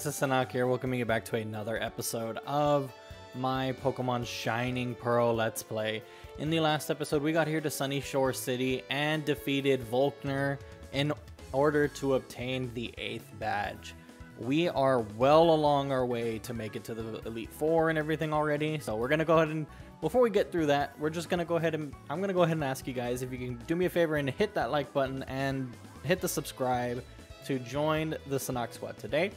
guys, is Sunaak here, welcoming you back to another episode of my Pokemon Shining Pearl Let's Play. In the last episode, we got here to Sunyshore City and defeated Volkner in order to obtain the 8th badge. We are well along our way to make it to the Elite Four and everything already, so we're gonna go ahead and before we get through that, we're just gonna go ahead and I'm gonna go ahead and ask you guys if you can do me a favor and hit that like button and hit the subscribe to join the Sunaak squad today.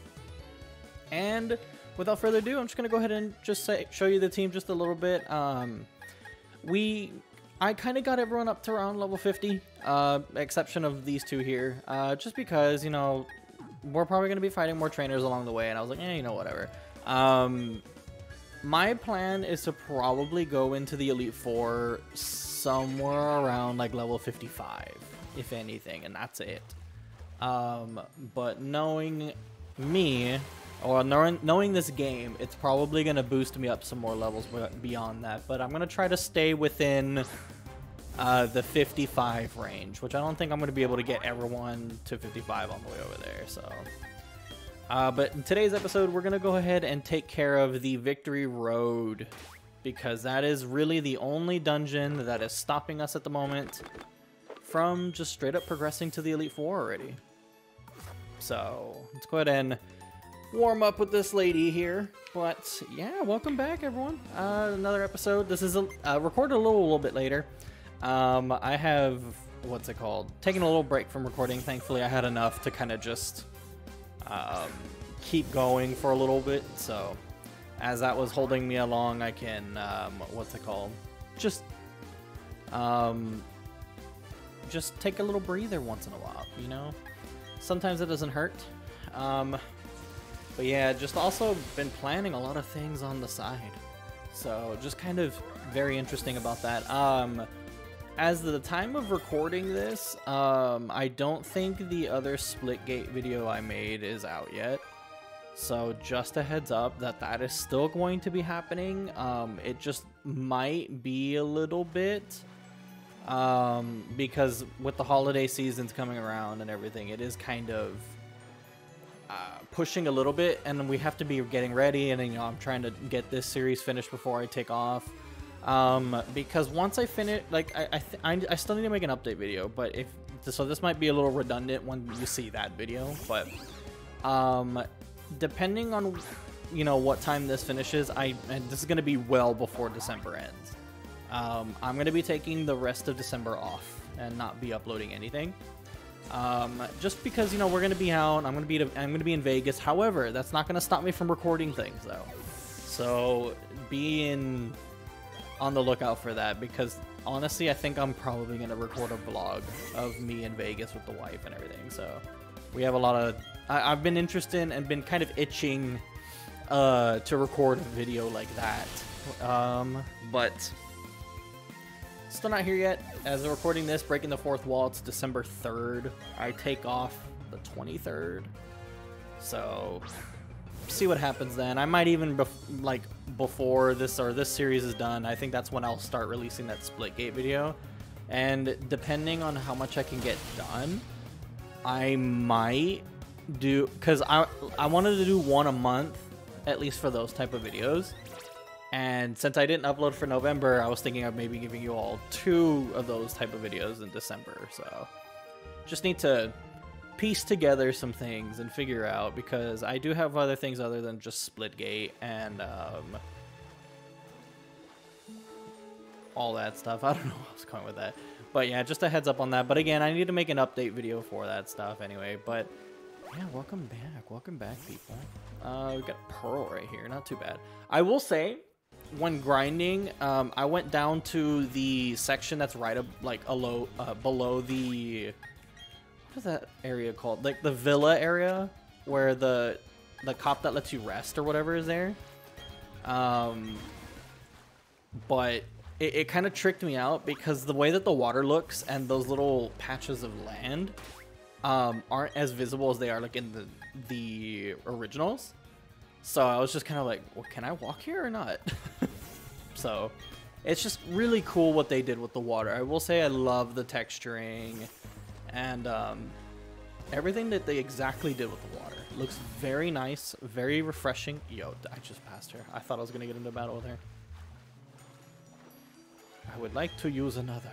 And without further ado, I'm just gonna go ahead and just say, show you the team just a little bit. Um, we, I kind of got everyone up to around level 50, uh, exception of these two here, uh, just because you know we're probably gonna be fighting more trainers along the way, and I was like, eh, you know, whatever. Um, my plan is to probably go into the Elite Four somewhere around like level 55, if anything, and that's it. Um, but knowing me, knowing, knowing this game, it's probably going to boost me up some more levels beyond that. But I'm going to try to stay within uh, the 55 range, which I don't think I'm going to be able to get everyone to 55 on the way over there. So, uh, but in today's episode, we're going to go ahead and take care of the Victory Road because that is really the only dungeon that is stopping us at the moment from just straight up progressing to the Elite Four already. So let's go ahead and warm up with this lady here. But yeah, welcome back everyone. Uh, another episode. This is a, uh, recorded a little, little bit later. Um, I have, what's it called? Taking a little break from recording. Thankfully, I had enough to kind of just um, keep going for a little bit. So as that was holding me along, I can, um, what's it called? Just, um, just take a little breather once in a while, you know? Sometimes it doesn't hurt. Um, but yeah, just also been planning a lot of things on the side. So just kind of very interesting about that. Um, as the time of recording this, um, I don't think the other Splitgate video I made is out yet. So just a heads up that that is still going to be happening. Um, it just might be a little bit um, because with the holiday seasons coming around and everything, it is kind of uh, pushing a little bit, and we have to be getting ready. And you know, I'm trying to get this series finished before I take off. Um, because once I finish, like I, I, I, still need to make an update video, but if so, this might be a little redundant when you see that video. But um, depending on you know what time this finishes, I and this is gonna be well before December ends. Um, I'm going to be taking the rest of December off and not be uploading anything. Um, just because you know we're to be out, I'm to be I'm to be in Vegas. However, that's not to stop me from recording things though. So be in on the lookout for that because honestly, I think I'm probably to record a vlog of me in Vegas with the wife and everything. So we have a lot of I, have been interested and been kind of itching uh, to record a video like that. Um, but Still not here yet. As I'm recording this, breaking the fourth wall, it's December 3rd. I take off the 23rd. So, see what happens then. I might even, bef like, before this or this series is done, I think that's when I'll start releasing that Splitgate video. And depending on how much I can get done, I might do, because I, I wanted to do one a month, at least for those type of videos. And since I didn't upload for November, I was thinking of maybe giving you all two of those type of videos in December. So just need to piece together some things and figure out because I do have other things other than just Splitgate and um, all that stuff. I don't know where I was going with that. But yeah, just a heads up on that. But again, I need to make an update video for that stuff anyway. But yeah, welcome back. Welcome back, people. Uh, we got Pearl right here. Not too bad. I will say, when grinding, um, I went down to the section that's right up, like a low, uh, below the what is that area called? Like the villa area where the the cop that lets you rest or whatever is there. Um, but it, it kind of tricked me out because the way that the water looks and those little patches of land um, aren't as visible as they are like in the the originals. So I was just kind of like, well, can I walk here or not? so it's just really cool what they did with the water. I will say I love the texturing and um, everything that they exactly did with the water. Looks very nice, very refreshing. Yo, I just passed her. I thought I was gonna get into battle with her. I would like to use another.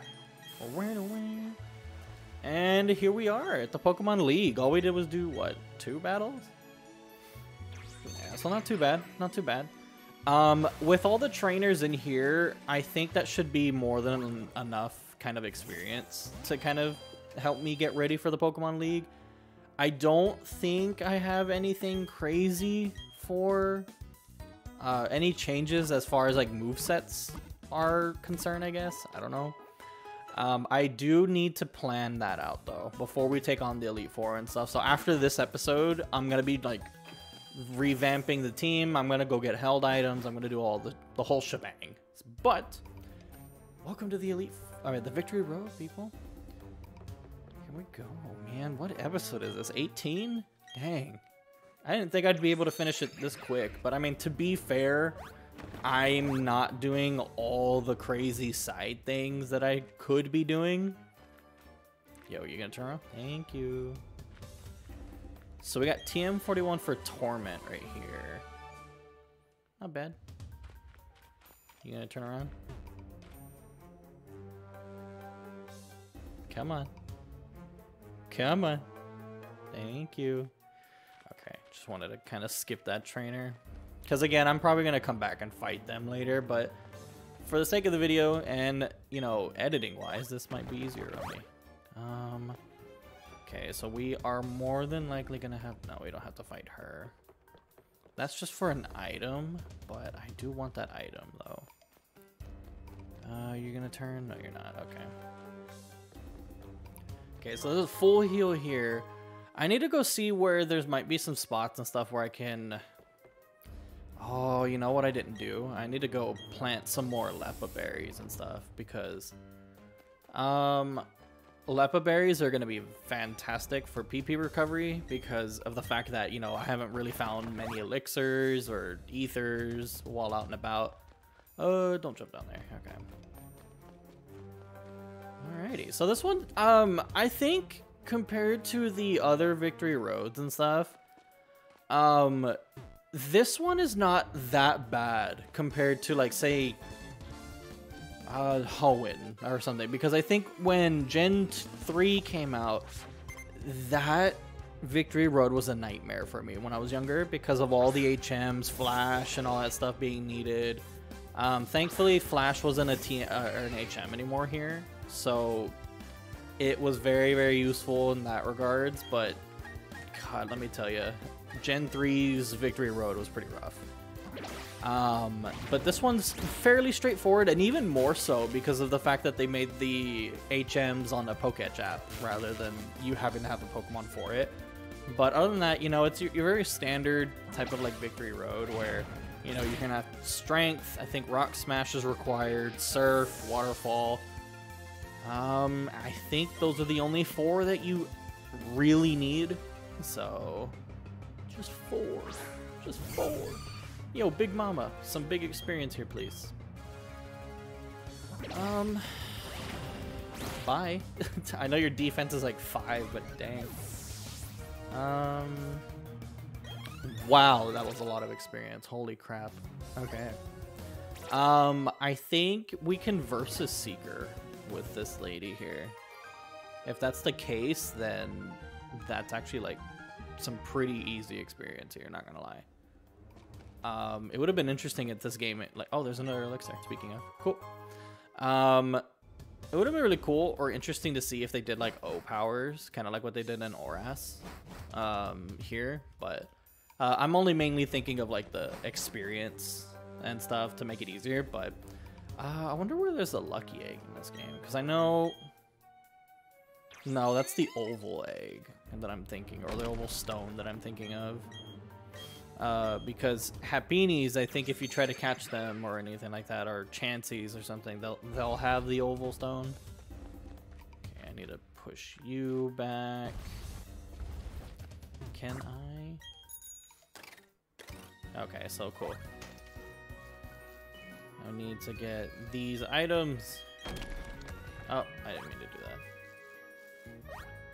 And here we are at the Pokemon League. All we did was do, what, two battles? Yeah, so not too bad. Not too bad. Um, with all the trainers in here, I think that should be more than enough kind of experience to kind of help me get ready for the Pokemon League. I don't think I have anything crazy for uh, any changes as far as like move sets are concerned, I guess. I don't know. Um, I do need to plan that out though before we take on the Elite Four and stuff. So after this episode, I'm gonna be like revamping the team. I'm gonna go get held items. I'm gonna do all the the whole shebang. But welcome to the Elite. I mean, the Victory Road, people. Here we go, man. What episode is this? 18? Dang. I didn't think I'd be able to finish it this quick, but I mean, to be fair, I'm not doing all the crazy side things that I could be doing. Yo, you gonna turn around? Thank you. So we got TM41 for Torment right here. Not bad. You gonna turn around? Come on. Come on. Thank you. Okay, just wanted to kind of skip that trainer. Because again, I'm probably going to come back and fight them later, but for the sake of the video and, you know, editing-wise, this might be easier on me. Um, okay, so we are more than likely to have... No, we don't have to fight her. That's just for an item, but I do want that item, though. Uh, you're to turn? No, you're not. Okay. Okay, so there's a full heal here. I need to go see where there's might be some spots and stuff where I can Oh, you know what I didn't do? I need to go plant some more Leppa berries and stuff because um Leppa berries are going to be fantastic for PP recovery because of the fact that, you know, I haven't really found many elixirs or ethers while out and about. Oh, don't jump down there. Okay. Alrighty. So this one, um, I think compared to the other victory roads and stuff, um, this one is not that bad compared to like say uh Hoenn or something because I think when Gen 3 came out that Victory Road was a nightmare for me when I was younger because of all the HMs, Flash, and all that stuff being needed. Um, thankfully, Flash wasn't a T uh, or an HM anymore here, so it was very, very useful in that regards. But God, let me tell you, Gen 3's Victory Road was pretty rough. Um, but this one's fairly straightforward, and even more so because of the fact that they made the HMs on a Poketch app rather than you having to have a Pokemon for it. But other than that, you know, it's your, your very standard type of like Victory Road where, you know, you're gonna have Strength. I think Rock Smash is required, Surf, Waterfall. Um, I think those are the only four that you really need. So just four. Just four. Yo, Big Mama, some big experience here, please. Um, bye. I know your defense is like five, but dang. Um, wow, that was a lot of experience. Holy crap. Okay. Um, I think we can versus Seeker with this lady here. If that's the case, then that's actually like some pretty easy experience here, not gonna lie. Um, it would have been interesting if this game, like, oh, there's another elixir, speaking of. Cool. Um, it would have been really cool or interesting to see if they did, like, O powers, kind of like what they did in ORAS um, here, but uh, I'm only mainly thinking of, like, the experience and stuff to make it easier, but uh, I wonder where there's a lucky egg in this game, because I know no, that's the oval egg that I'm thinking, or the oval stone that I'm thinking of. Uh, because Happinys, I think if you try to catch them or anything like that, or Chanseys or something, they'll they'll have the oval stone. Okay, I need to push you back. Can I? Okay, so cool. I need to get these items. Oh, I didn't mean to do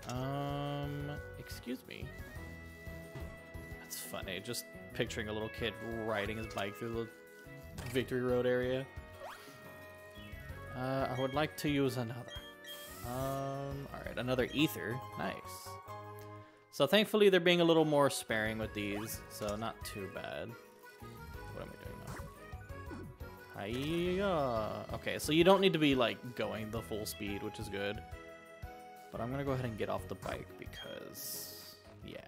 that. Um, excuse me. Funny. Just picturing a little kid riding his bike through the Victory Road area. Uh, I would like to use another. Um, alright, another ether. Nice. So thankfully they're being a little more sparing with these, so not too bad. What am I doing now? Hiya. Okay, so you don't need to be like going the full speed, which is good. But I'm gonna go ahead and get off the bike because, yeah.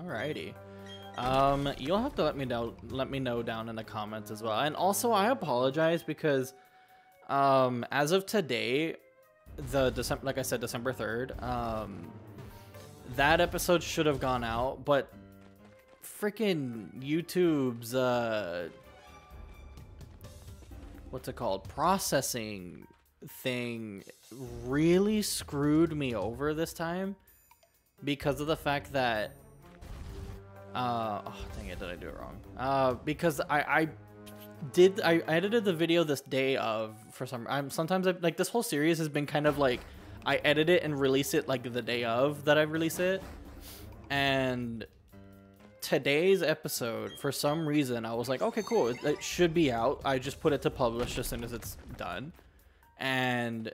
Alrighty. Um, you'll have to let me know let me know down in the comments as well. And also I apologize because um as of today, the December like I said, December 3rd, um that episode should have gone out, but freaking YouTube's uh what's it called? Processing thing really screwed me over this time because of the fact that uh, oh, dang it, did I do it wrong? Uh, because I, I did, I edited the video this day of, for some, I'm sometimes, I, like, this whole series has been kind of like, I edit it and release it, like, the day of that I release it. And today's episode, for some reason, I was like, okay, cool, it, it should be out. I just put it to publish as soon as it's done. And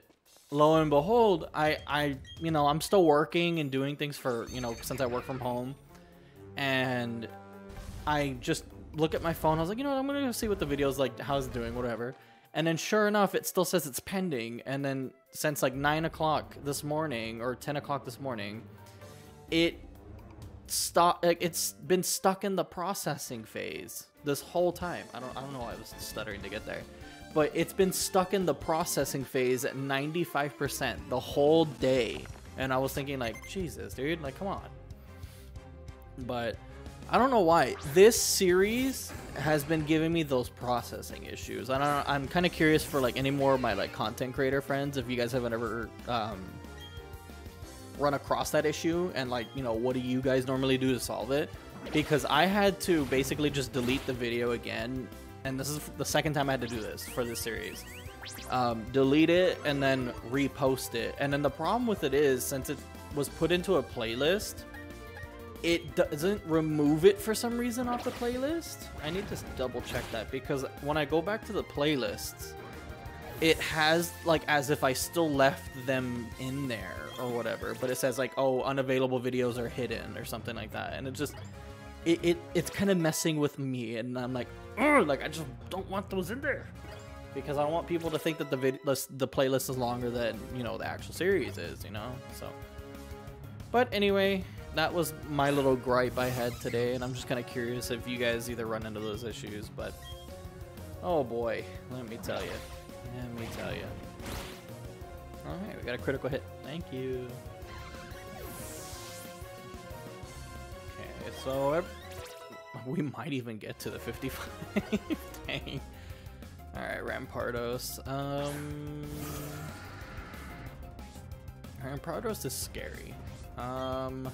lo and behold, I, I, you know, I'm still working and doing things for, you know, since I work from home and I just look at my phone. I was like, you know what? I'm gonna go see what the video's like, how's it doing, whatever. And then sure enough, it still says it's pending. And then since like nine o'clock this morning or ten o'clock this morning, it stop. Like it's been stuck in the processing phase this whole time. I don't. I don't know why I was stuttering to get there, but it's been stuck in the processing phase at 95% the whole day. And I was thinking like, Jesus, dude, like, come on but I don't know why this series has been giving me those processing issues. I don't. I'm kind of curious for like any more of my like content creator friends if you guys haven't ever um, run across that issue and like you know what do you guys normally do to solve it? Because I had to basically just delete the video again, and this is the second time I had to do this for this series. Um, delete it and then repost it, and then the problem with it is since it was put into a playlist it doesn't remove it for some reason off the playlist. I need to double check that because when I go back to the playlists, it has like as if I still left them in there or whatever, but it says like, oh, unavailable videos are hidden or something like that. And it just, it, it it's kind of messing with me. And I'm like, like I just don't want those in there because I don't want people to think that the vid- the playlist is longer than, you know, the actual series is, you know? So, but anyway, that was my little gripe I had today, and I'm just kind of curious if you guys either run into those issues, but oh boy, let me tell you. Let me tell you. Alright, we got a critical hit. Thank you. Okay, so we might even get to the 55. Dang. Alright, Rampardos. Um, Rampardos is scary. Um,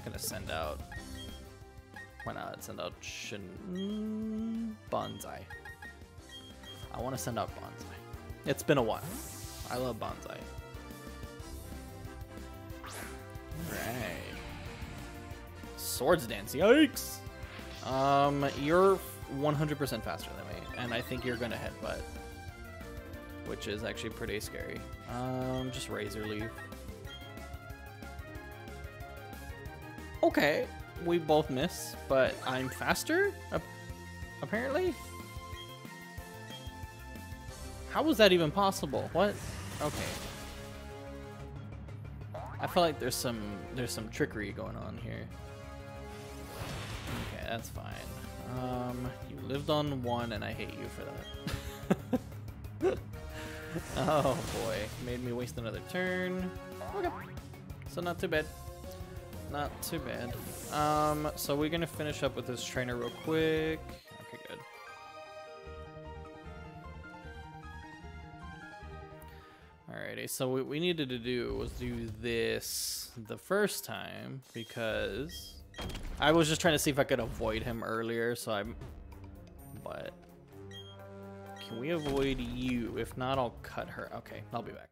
gonna send out. Why not send out Shin Bonsai? I want to send out Bonsai. It's been a while. I love Bonsai. Alright. Swords Dance, yikes! Um, you're 100% faster than me, and I think you're gonna headbutt. Which is actually pretty scary. Um, just Razor Leaf. Okay, we both miss, but I'm faster? apparently? How was that even possible? What? Okay. I feel like there's some there's some trickery going on here. Okay, that's fine. Um, you lived on one, and I hate you for that. oh boy, made me waste another turn. Okay, so not too bad not too bad. Um, so we're gonna finish up with this trainer real quick. Okay, good. Alrighty, so what we needed to do was do this the first time because I was just trying to see if I could avoid him earlier, so I'm... But... Can we avoid you? If not, I'll cut her. Okay, I'll be back.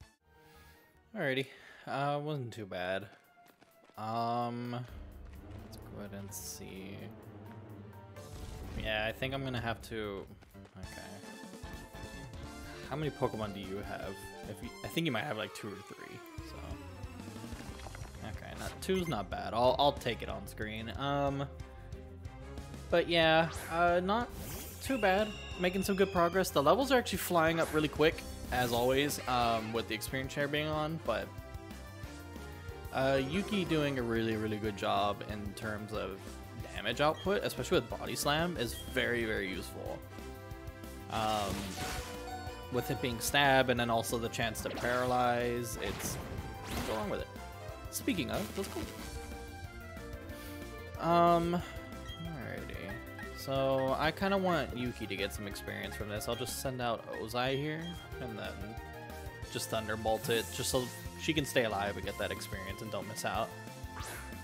Alrighty. Uh, wasn't too bad. Um, let's go ahead and see. Yeah, I think I'm gonna have to. Okay. How many Pokemon do you have? If you, I think you might have like two or three. So. Okay, not two's not bad. I'll I'll take it on screen. Um. But yeah, uh, not too bad. Making some good progress. The levels are actually flying up really quick, as always, um, with the experience share being on. But uh, Yuki doing a really, really good job in terms of damage output, especially with Body Slam, is very, very useful. Um, with it being stab and then also the chance to paralyze, it's go along with it. Speaking of, let's go. Um, alrighty. So I kind of want Yuki to get some experience from this. I'll just send out Ozai here and then just Thunderbolt it, just so she can stay alive and get that experience and don't miss out.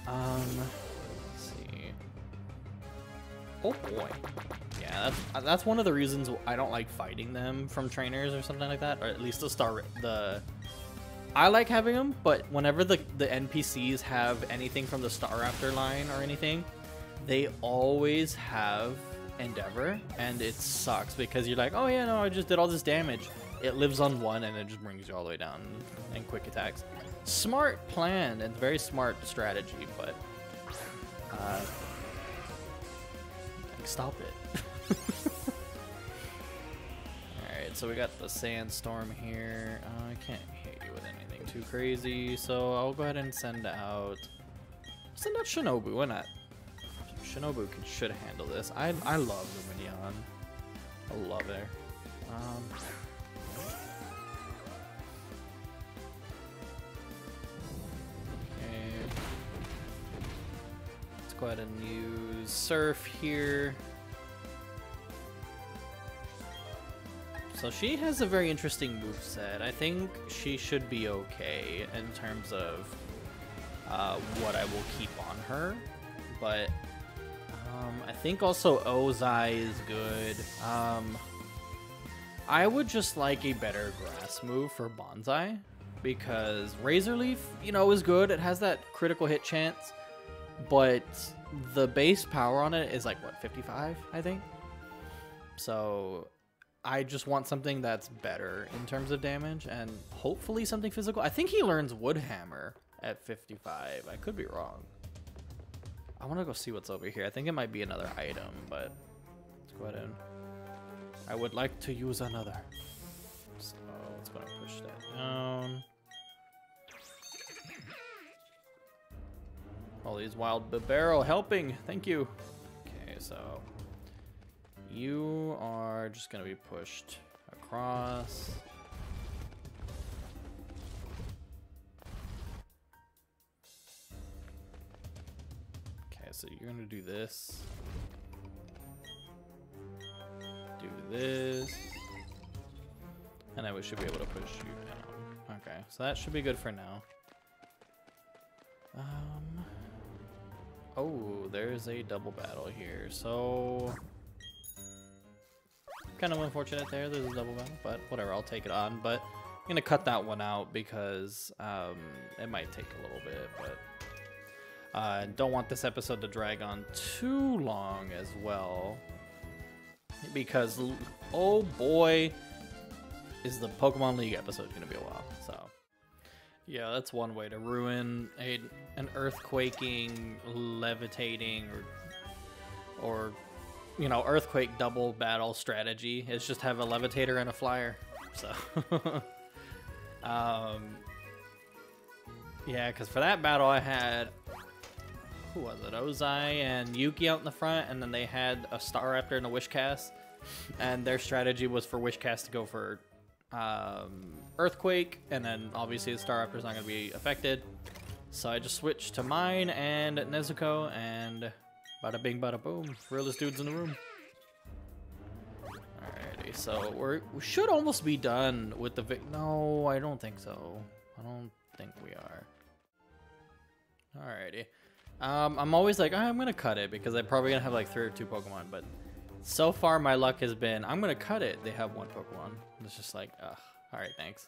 Um, let's see. Oh boy. Yeah, that's that's one of the reasons I don't like fighting them from trainers or something like that, or at least the star the. I like having them, but whenever the the NPCs have anything from the Staraptor line or anything, they always have Endeavor, and it sucks because you're like, oh yeah, no, I just did all this damage. It lives on one, and it just brings you all the way down and quick attacks. Smart plan and very smart strategy, but uh, stop it. Alright, so we got the sandstorm here. Uh, I can't hit you with anything too crazy, so I'll go ahead and send out send out Shinobu. Why not? Shinobu can, should handle this. I I love Lumineon. I love her. Um, go ahead and use Surf here. So she has a very interesting move set. I think she should be okay in terms of uh, what I will keep on her, but um, I think also Ozai is good. Um, I would just like a better grass move for Bonsai because Razor Leaf, you know, is good. It has that critical hit chance, but the base power on it is like what 55, I think. So I just want something that's better in terms of damage and hopefully something physical. I think he learns Wood Hammer at 55. I could be wrong. I want to go see what's over here. I think it might be another item, but let's go ahead and... I would like to use another. So let's go and push that down. All these wild Bibarel helping. Thank you. Okay, so you are just to be pushed across. Okay, so you're gonna do this. Do this. And then we should be able to push you down. Okay, so that should be good for now. Um. Oh, there's a double battle here. So kind of unfortunate there. There's a double battle, but whatever. I'll take it on. But I'm gonna cut that one out because um, it might take a little bit, but uh, don't want this episode to drag on too long as well. Because, oh boy, is the Pokemon League episode going to be a while. So, yeah, that's one way to ruin a, an earthquaking, levitating, or, or, you know, earthquake double battle strategy is just have a levitator and a flyer. So, um, yeah, because for that battle I had who was it? Ozai and Yuki out in the front, and then they had a Staraptor and a Whiscash. And their strategy was for Whiscash to go for um, Earthquake, and then obviously the Staraptor's not going to be affected. So I just switched to mine and Nezuko, and bada bing bada boom. Realest dudes in the room. Alrighty, so we're, we should almost be done with the vic- No, I don't think so. I don't think we are. Alrighty. Um, I'm always like, oh, I'm gonna cut it because I'm probably gonna have like three or two Pokemon. But so far, my luck has been, I'm gonna cut it. They have one Pokemon. It's just like, ugh. All right, thanks.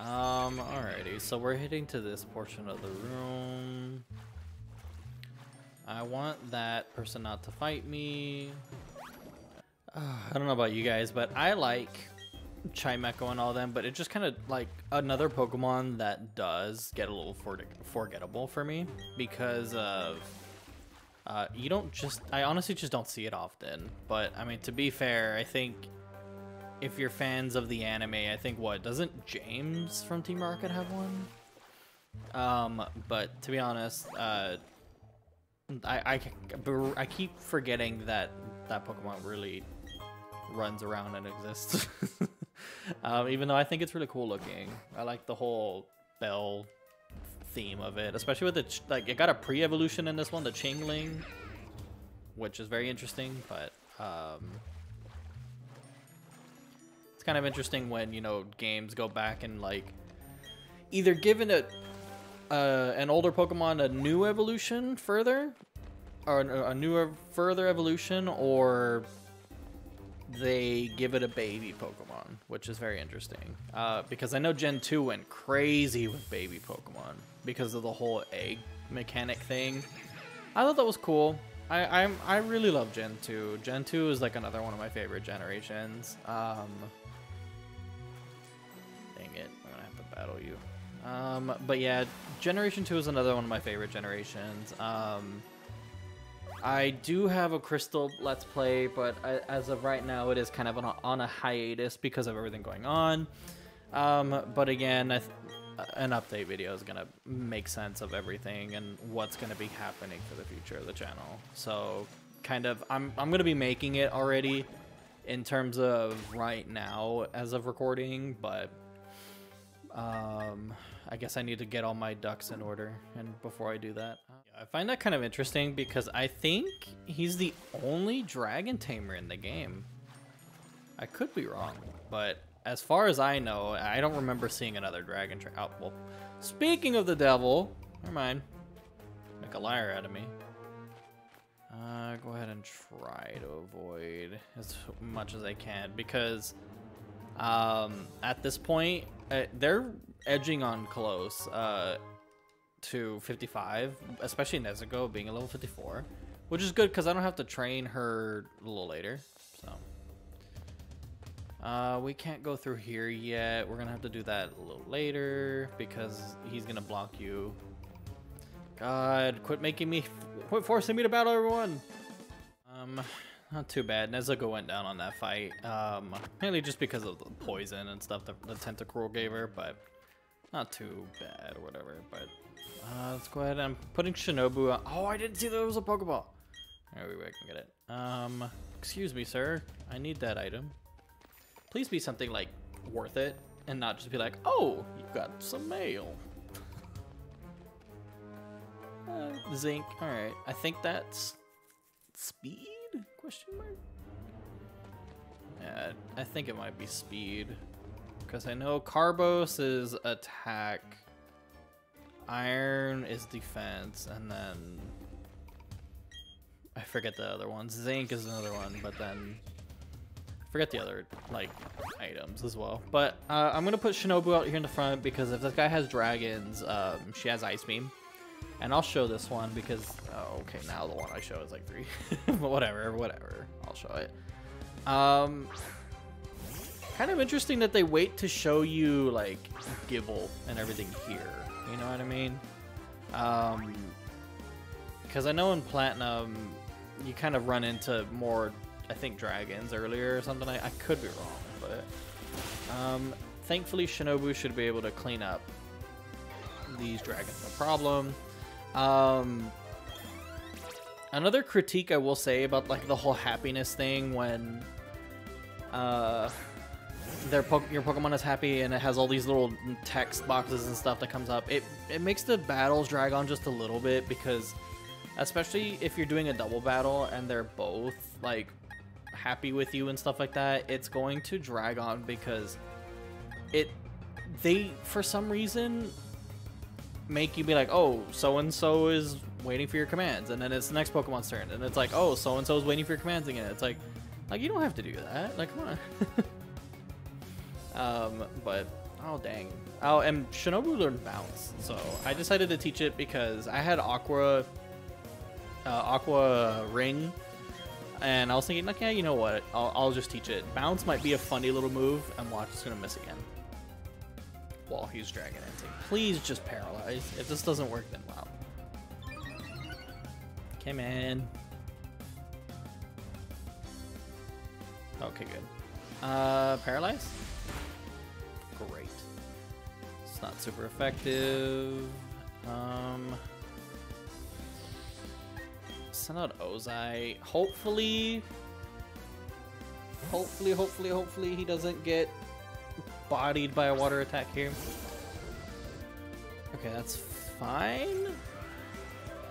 Um, alrighty. So we're heading to this portion of the room. I want that person not to fight me. Uh, I don't know about you guys, but I like Chimecho and all them, but it's just kind of like another Pokemon that does get a little for forgettable for me because of uh, you don't just I honestly just don't see it often. But I mean, to be fair, I think if you're fans of the anime, I think what doesn't James from Team Rocket have one? Um, but to be honest, uh, I, I, I keep forgetting that that Pokemon really runs around and exists. um, even though I think it's really cool looking. I like the whole bell theme of it, especially with the, like, it got a pre-evolution in this one, the Chingling, which is very interesting, but, um, kind of interesting when, you know, games go back and, like, either given it uh, an older Pokemon a new evolution further, or a newer further evolution, or they give it a baby Pokemon, which is very interesting. Uh, because I know Gen 2 went crazy with baby Pokemon because of the whole egg mechanic thing. I thought that was cool. I I'm, I really love Gen 2. Gen 2 is like another one of my favorite generations. Um, dang it, I'm gonna have to battle you. Um, but yeah, Generation 2 is another one of my favorite generations. Um, I do have a Crystal Let's Play, but I, as of right now, it is kind of on a, on a hiatus because of everything going on. Um, but again, an update video is to make sense of everything and what's to be happening for the future of the channel. So kind of, I'm, I'm to be making it already in terms of right now as of recording, but um, I guess I need to get all my ducks in order and before I do that. I find that kind of interesting because I think he's the only dragon tamer in the game. I could be wrong, but as far as I know, I don't remember seeing another dragon tra- oh, well, speaking of the devil, never mind. Make a liar out of me. Uh, go ahead and try to avoid as much as I can because um, at this point, uh, they're edging on close uh, to 55, especially Nezuko being a level 54, which is good because I don't have to train her a little later. So uh, we can't go through here yet. We're gonna have to do that a little later because he's gonna block you. God, quit making me, quit forcing me to battle everyone. Um, not too bad. Nezuko went down on that fight, um, mainly just because of the poison and stuff that the Tentacruel gave her, but not too bad or whatever. But uh, let's go ahead. and I'm putting Shinobu. On. Oh, I didn't see there was a Pokeball. There we go. I can get it. Um, excuse me, sir. I need that item. Please be something like worth it, and not just be like, oh, you've got some mail. uh, zinc. All right. I think that's speed. Question mark? Yeah, I think it might be speed. Because I know Carbos is attack, Iron is defense, and then... I forget the other ones. Zinc is another one, but then... I forget the other, like, items as well. But uh, I'm going to put Shinobu out here in the front because if this guy has dragons, um, she has Ice Beam. And I'll show this one because, oh, okay, now the one I show is like three. but whatever, whatever. I'll show it. Um, kind of interesting that they wait to show you, like, Gible and everything here. You know what I mean? Um, because I know in Platinum, you kind of run into more, I think, dragons earlier or something. I, I could be wrong, but um, thankfully Shinobu should be able to clean up these dragons no problem. Um, another critique I will say about like the whole happiness thing when uh, their po your Pokemon is happy and it has all these little text boxes and stuff that comes up. It it makes the battles drag on just a little bit because, especially if you're doing a double battle and they're both like happy with you and stuff like that, it's going to drag on because it they for some reason make you be like, oh, so and so is waiting for your commands, and then it's the next Pokemon's turn, and it's like, oh, so and so is waiting for your commands again. It's like, like you don't have to do that. Like, come on. um, but oh dang. Oh, and Shinobu learned bounce, so I decided to teach it because I had Aqua uh, Aqua Ring. And I was thinking, like, yeah, you know what? I'll, I'll just teach it. Bounce might be a funny little move, and watch, it's going to miss again. While he's Dragon Ante. Please just paralyze. If this doesn't work, then wow. Okay, man. Okay, good. Uh, paralyze? Great. It's not super effective. Um, send out Ozai. Hopefully, hopefully, hopefully, hopefully he doesn't get bodied by a water attack here. Okay, that's fine.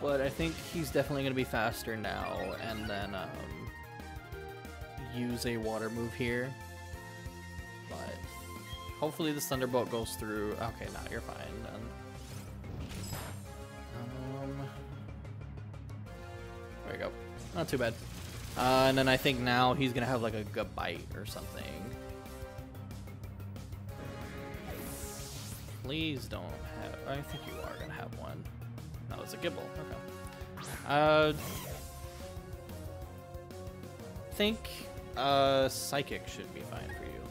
But I think he's definitely going to be faster now, and then um, use a water move here. But hopefully this Thunderbolt goes through. Okay, now you're fine then. Um, there we go. Not too bad. Uh, and then I think now he's going to have like a good bite or something. Please don't have... I think you are going to have one. No, it's a Gible. Okay. Uh, think uh, Psychic should be fine for you.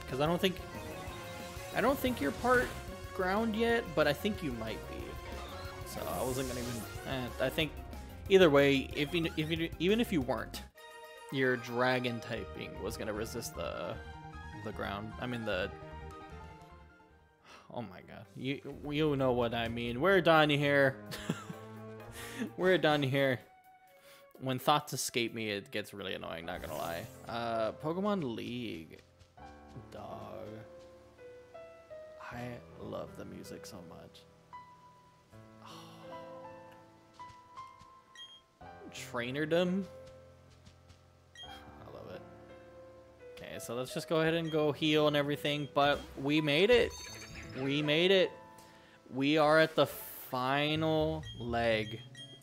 Because I don't think... I don't think you're part ground yet, but I think you might be. So I wasn't going to even... Eh, I think either way, if you, if you, even if you weren't, your dragon typing was going to resist the the ground. I mean the Oh my god. You you know what I mean. We're done here. We're done here. When thoughts escape me, it gets really annoying, not gonna lie. Uh, Pokemon League. Dog. I love the music so much. Trainerdom? I love it. Okay, so let's just go ahead and go heal and everything, but we made it. We made it. We are at the final leg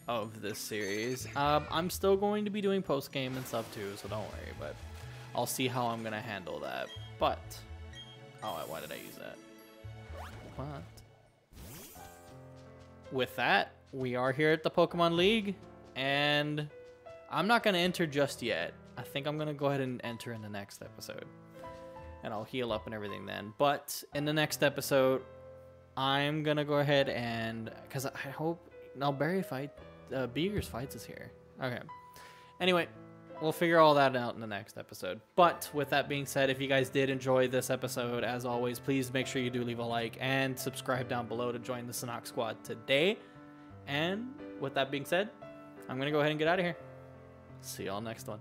of this series. Um, I'm still going to be doing post game and stuff too, so don't worry. But I'll see how I'm gonna handle that. But oh, why did I use that? But with that, we are here at the Pokemon League, and I'm not gonna enter just yet. I think I'm gonna go ahead and enter in the next episode and I'll heal up and everything then. But in the next episode, I'm gonna go ahead and because I hope now Barry fight uh, fights is here. Okay. Anyway, we'll figure all that out in the next episode. But with that being said, if you guys did enjoy this episode, as always, please make sure you do leave a like and subscribe down below to join the Sunaak Squad today. And with that being said, I'm gonna go ahead and get out of here. See y'all next one.